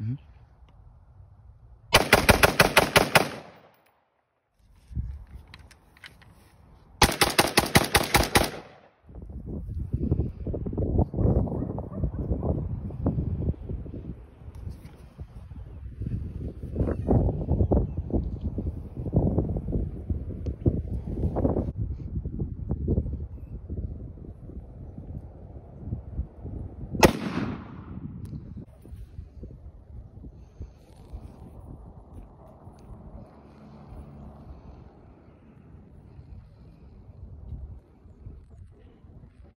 Mm-hmm.